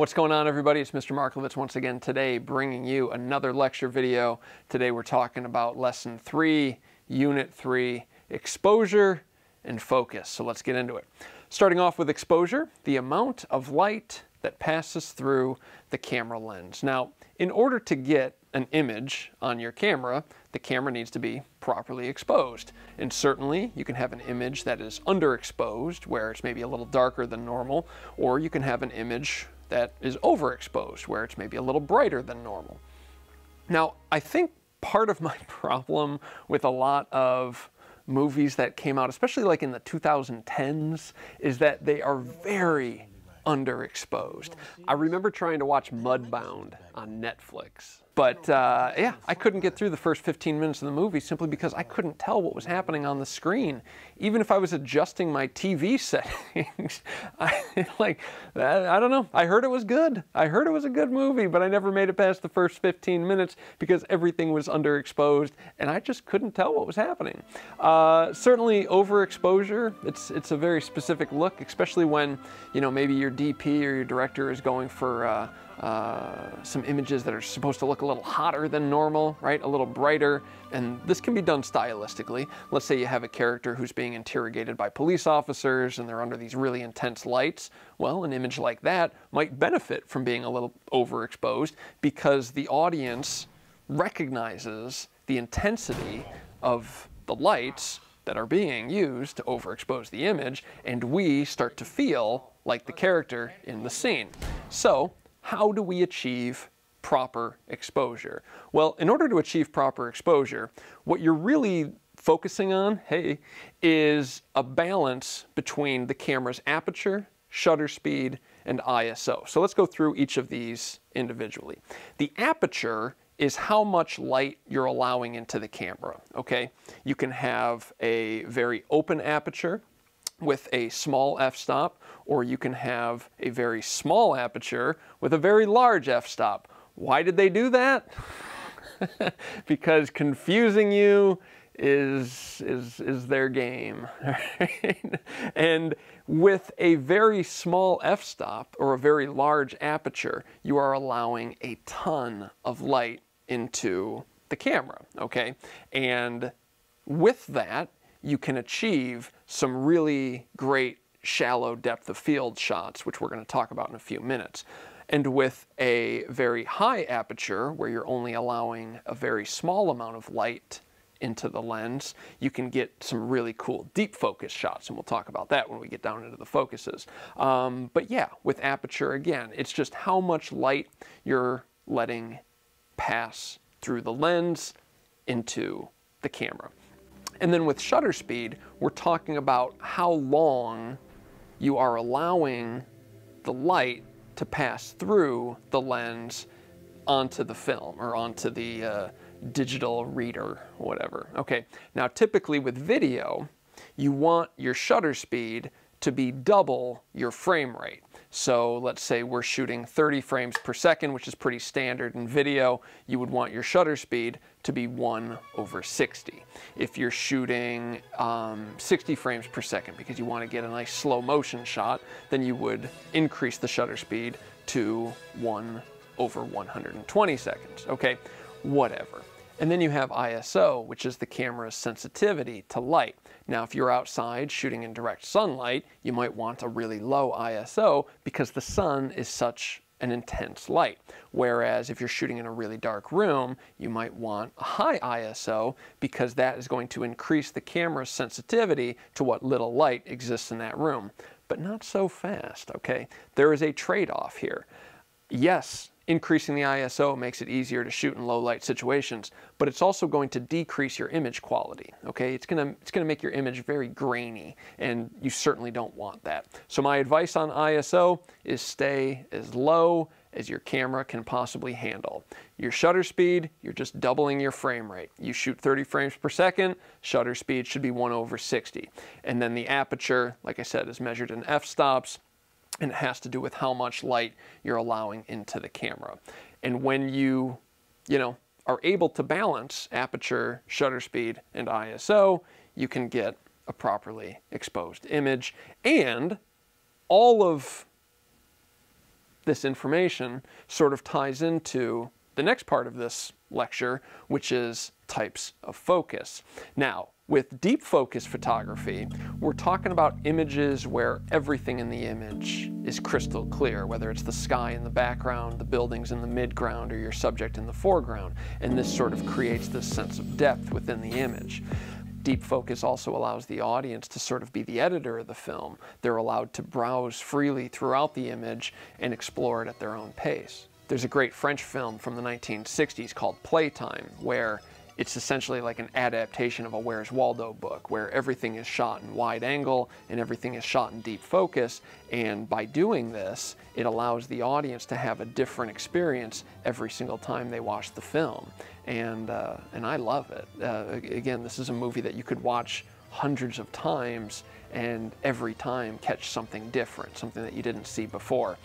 What's going on everybody? It's Mr. Marklevitz once again today bringing you another lecture video. Today we're talking about lesson 3, unit 3, exposure and focus. So let's get into it. Starting off with exposure, the amount of light that passes through the camera lens. Now, in order to get an image on your camera, the camera needs to be properly exposed. And certainly you can have an image that is underexposed, where it's maybe a little darker than normal, or you can have an image that is overexposed, where it's maybe a little brighter than normal. Now, I think part of my problem with a lot of movies that came out, especially like in the 2010s, is that they are very underexposed. I remember trying to watch Mudbound on Netflix but uh, yeah, I couldn't get through the first 15 minutes of the movie simply because I couldn't tell what was happening on the screen. Even if I was adjusting my TV settings, I, like, I don't know. I heard it was good. I heard it was a good movie, but I never made it past the first 15 minutes because everything was underexposed and I just couldn't tell what was happening. Uh, certainly overexposure, it's, it's a very specific look, especially when, you know, maybe your DP or your director is going for uh, uh, some images that are supposed to look a little hotter than normal, right? A little brighter. And this can be done stylistically. Let's say you have a character who's being interrogated by police officers and they're under these really intense lights. Well, an image like that might benefit from being a little overexposed because the audience recognizes the intensity of the lights that are being used to overexpose the image, and we start to feel like the character in the scene. So how do we achieve proper exposure? Well, in order to achieve proper exposure, what you're really focusing on, hey, is a balance between the camera's aperture, shutter speed, and ISO. So let's go through each of these individually. The aperture is how much light you're allowing into the camera, okay? You can have a very open aperture, with a small f-stop, or you can have a very small aperture with a very large f-stop. Why did they do that? because confusing you is, is, is their game. and with a very small f-stop or a very large aperture, you are allowing a ton of light into the camera, okay? And with that, you can achieve some really great shallow depth of field shots, which we're going to talk about in a few minutes. And with a very high aperture, where you're only allowing a very small amount of light into the lens, you can get some really cool deep focus shots, and we'll talk about that when we get down into the focuses. Um, but yeah, with aperture, again, it's just how much light you're letting pass through the lens into the camera. And then with shutter speed, we're talking about how long you are allowing the light to pass through the lens onto the film or onto the uh, digital reader, whatever. Okay, now typically with video, you want your shutter speed to be double your frame rate. So let's say we're shooting 30 frames per second, which is pretty standard in video. You would want your shutter speed to be 1 over 60. If you're shooting um, 60 frames per second because you want to get a nice slow motion shot, then you would increase the shutter speed to 1 over 120 seconds. Okay, whatever. And then you have ISO, which is the camera's sensitivity to light. Now, if you're outside shooting in direct sunlight, you might want a really low ISO because the sun is such an intense light. Whereas if you're shooting in a really dark room, you might want a high ISO because that is going to increase the camera's sensitivity to what little light exists in that room. But not so fast, okay? There is a trade-off here. Yes, Increasing the ISO makes it easier to shoot in low light situations, but it's also going to decrease your image quality, okay? It's gonna, it's gonna make your image very grainy, and you certainly don't want that. So my advice on ISO is stay as low as your camera can possibly handle. Your shutter speed, you're just doubling your frame rate. You shoot 30 frames per second, shutter speed should be 1 over 60. And then the aperture, like I said, is measured in f-stops, and it has to do with how much light you're allowing into the camera. And when you, you know, are able to balance aperture, shutter speed, and ISO, you can get a properly exposed image. And all of this information sort of ties into the next part of this lecture, which is types of focus. Now, with deep focus photography, we're talking about images where everything in the image is crystal clear, whether it's the sky in the background, the buildings in the midground, or your subject in the foreground. And this sort of creates this sense of depth within the image. Deep focus also allows the audience to sort of be the editor of the film. They're allowed to browse freely throughout the image and explore it at their own pace. There's a great French film from the 1960s called Playtime, where it's essentially like an adaptation of a Where's Waldo book where everything is shot in wide angle and everything is shot in deep focus. And by doing this, it allows the audience to have a different experience every single time they watch the film. And, uh, and I love it. Uh, again, this is a movie that you could watch hundreds of times and every time catch something different, something that you didn't see before.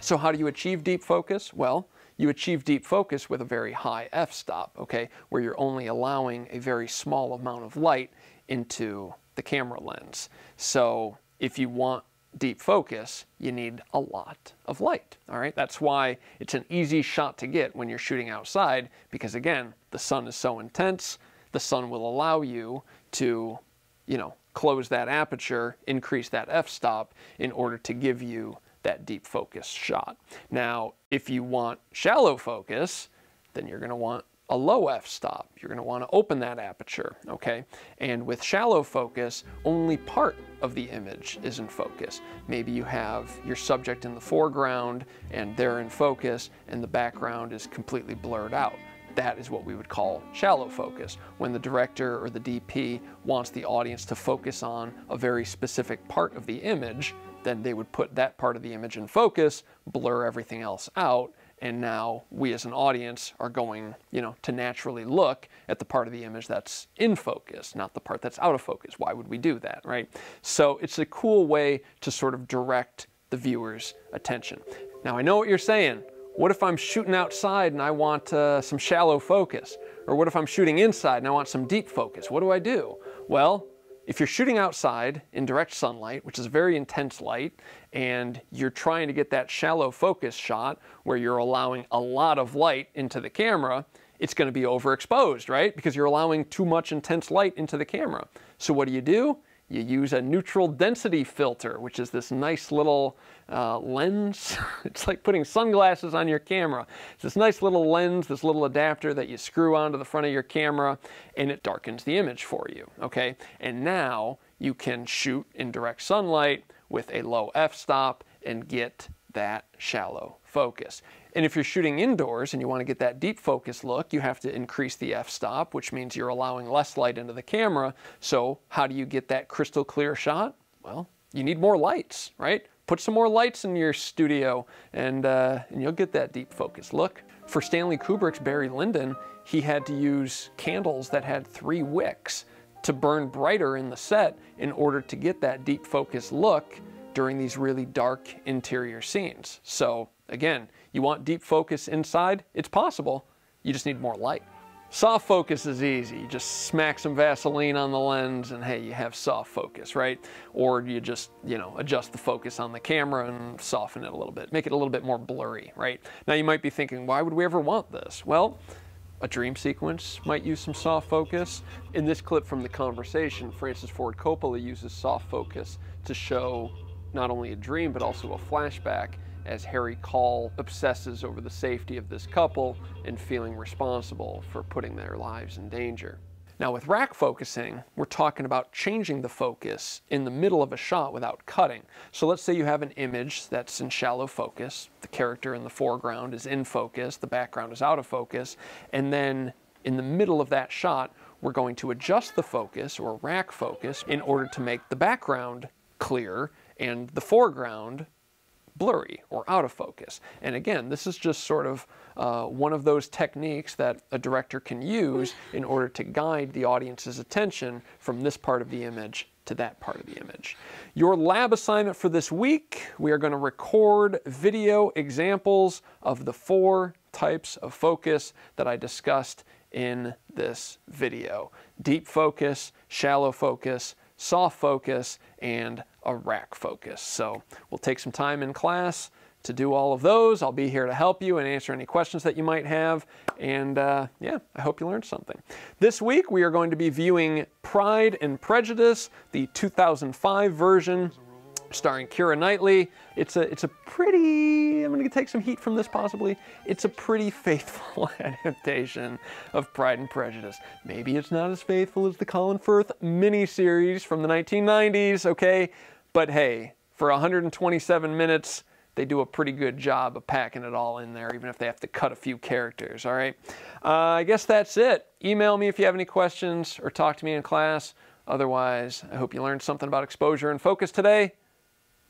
So how do you achieve deep focus? Well, you achieve deep focus with a very high f-stop, okay, where you're only allowing a very small amount of light into the camera lens. So if you want deep focus, you need a lot of light, all right? That's why it's an easy shot to get when you're shooting outside because again, the sun is so intense, the sun will allow you to, you know, close that aperture, increase that f-stop in order to give you that deep focus shot. Now, if you want shallow focus, then you're going to want a low f-stop. You're going to want to open that aperture, okay? And with shallow focus, only part of the image is in focus. Maybe you have your subject in the foreground and they're in focus and the background is completely blurred out. That is what we would call shallow focus, when the director or the DP wants the audience to focus on a very specific part of the image then they would put that part of the image in focus, blur everything else out, and now we as an audience are going, you know, to naturally look at the part of the image that's in focus, not the part that's out of focus. Why would we do that, right? So it's a cool way to sort of direct the viewer's attention. Now I know what you're saying. What if I'm shooting outside and I want uh, some shallow focus? Or what if I'm shooting inside and I want some deep focus? What do I do? Well, if you're shooting outside in direct sunlight, which is very intense light, and you're trying to get that shallow focus shot where you're allowing a lot of light into the camera, it's going to be overexposed, right? Because you're allowing too much intense light into the camera. So what do you do? You use a neutral density filter, which is this nice little uh, lens. it's like putting sunglasses on your camera. It's this nice little lens, this little adapter that you screw onto the front of your camera, and it darkens the image for you, okay? And now you can shoot in direct sunlight with a low f-stop and get that shallow focus. And if you're shooting indoors and you want to get that deep focus look, you have to increase the f-stop, which means you're allowing less light into the camera. So how do you get that crystal clear shot? Well, you need more lights, right? Put some more lights in your studio and, uh, and you'll get that deep focus look. For Stanley Kubrick's Barry Lyndon, he had to use candles that had three wicks to burn brighter in the set in order to get that deep focus look during these really dark interior scenes. So again, you want deep focus inside? It's possible. You just need more light. Soft focus is easy. You just smack some Vaseline on the lens and hey, you have soft focus, right? Or you just, you know, adjust the focus on the camera and soften it a little bit, make it a little bit more blurry, right? Now you might be thinking, why would we ever want this? Well, a dream sequence might use some soft focus. In this clip from the conversation, Francis Ford Coppola uses soft focus to show not only a dream, but also a flashback as Harry Caul obsesses over the safety of this couple and feeling responsible for putting their lives in danger. Now with rack focusing, we're talking about changing the focus in the middle of a shot without cutting. So let's say you have an image that's in shallow focus, the character in the foreground is in focus, the background is out of focus, and then in the middle of that shot, we're going to adjust the focus or rack focus in order to make the background clear and the foreground blurry or out of focus. And again, this is just sort of uh, one of those techniques that a director can use in order to guide the audience's attention from this part of the image to that part of the image. Your lab assignment for this week, we are going to record video examples of the four types of focus that I discussed in this video. Deep focus, shallow focus, soft focus, and a rack focus. So we'll take some time in class, to do all of those. I'll be here to help you and answer any questions that you might have. And uh, yeah, I hope you learned something. This week we are going to be viewing Pride and Prejudice, the 2005 version starring Keira Knightley. It's a it's a pretty I'm to take some heat from this possibly. It's a pretty faithful adaptation of Pride and Prejudice. Maybe it's not as faithful as the Colin Firth miniseries from the 1990s, okay? But hey, for 127 minutes, they do a pretty good job of packing it all in there, even if they have to cut a few characters, all right? Uh, I guess that's it. Email me if you have any questions or talk to me in class. Otherwise, I hope you learned something about exposure and focus today,